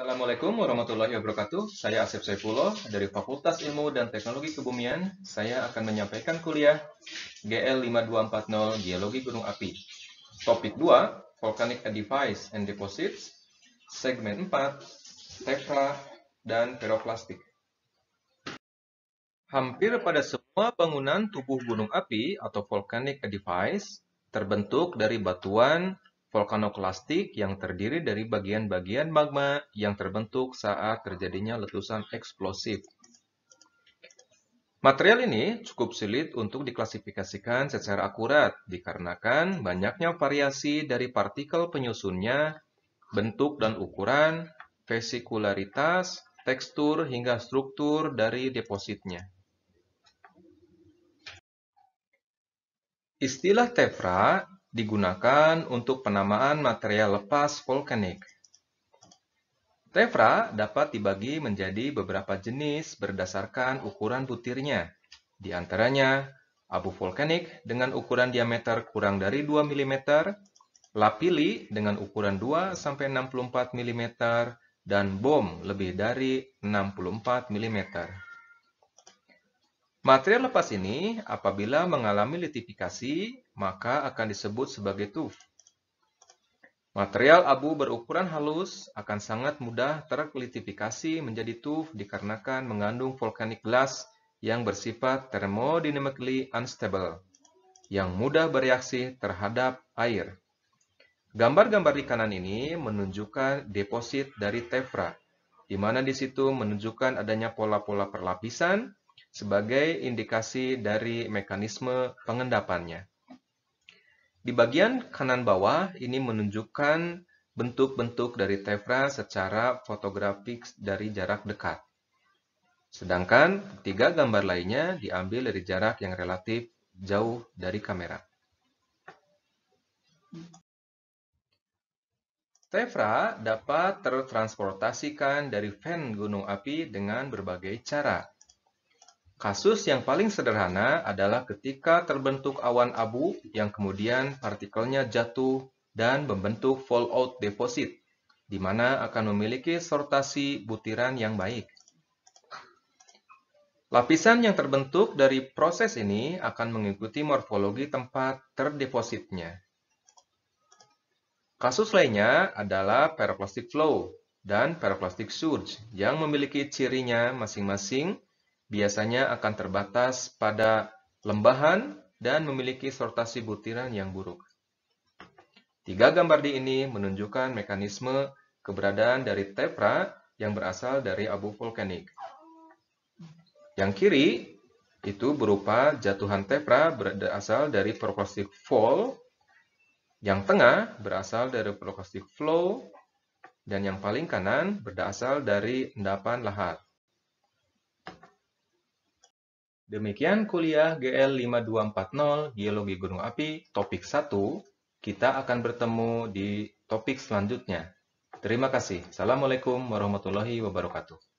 Assalamualaikum warahmatullahi wabarakatuh. Saya Asep Saifullah dari Fakultas Ilmu dan Teknologi Kebumian. Saya akan menyampaikan kuliah GL 5240 Geologi Gunung Api. Topik 2, Volcanic Edifice and Deposits. Segmen 4, Tetra dan Peroplastik. Hampir pada semua bangunan tubuh gunung api atau volcanic edifice terbentuk dari batuan vulkanoklastik yang terdiri dari bagian-bagian magma yang terbentuk saat terjadinya letusan eksplosif. Material ini cukup sulit untuk diklasifikasikan secara akurat dikarenakan banyaknya variasi dari partikel penyusunnya, bentuk dan ukuran, vesikularitas, tekstur hingga struktur dari depositnya. Istilah tephra digunakan untuk penamaan material lepas volkanik. Tephra dapat dibagi menjadi beberapa jenis berdasarkan ukuran butirnya. Di antaranya, abu vulkanik dengan ukuran diameter kurang dari 2 mm, lapili dengan ukuran 2-64 mm, dan bom lebih dari 64 mm. Material lepas ini apabila mengalami litifikasi maka akan disebut sebagai tuf. Material abu berukuran halus akan sangat mudah terlitifikasi menjadi tuf dikarenakan mengandung volcanic glass yang bersifat thermodynamically unstable, yang mudah bereaksi terhadap air. Gambar-gambar di kanan ini menunjukkan deposit dari tephra, di mana di situ menunjukkan adanya pola-pola perlapisan, sebagai indikasi dari mekanisme pengendapannya. Di bagian kanan bawah ini menunjukkan bentuk-bentuk dari tephra secara fotografik dari jarak dekat. Sedangkan tiga gambar lainnya diambil dari jarak yang relatif jauh dari kamera. Tephra dapat tertransportasikan dari ven gunung api dengan berbagai cara. Kasus yang paling sederhana adalah ketika terbentuk awan abu yang kemudian partikelnya jatuh dan membentuk fallout deposit, di mana akan memiliki sortasi butiran yang baik. Lapisan yang terbentuk dari proses ini akan mengikuti morfologi tempat terdepositnya. Kasus lainnya adalah peroplastic flow dan peroplastic surge yang memiliki cirinya masing-masing biasanya akan terbatas pada lembahan dan memiliki sortasi butiran yang buruk. Tiga gambar di ini menunjukkan mekanisme keberadaan dari tephra yang berasal dari abu vulkanik. Yang kiri itu berupa jatuhan tephra berasal dari pyroclastic fall, yang tengah berasal dari pyroclastic flow, dan yang paling kanan berasal dari endapan lahat. Demikian kuliah GL 5240 Geologi Gunung Api topik 1. Kita akan bertemu di topik selanjutnya. Terima kasih. Assalamualaikum warahmatullahi wabarakatuh.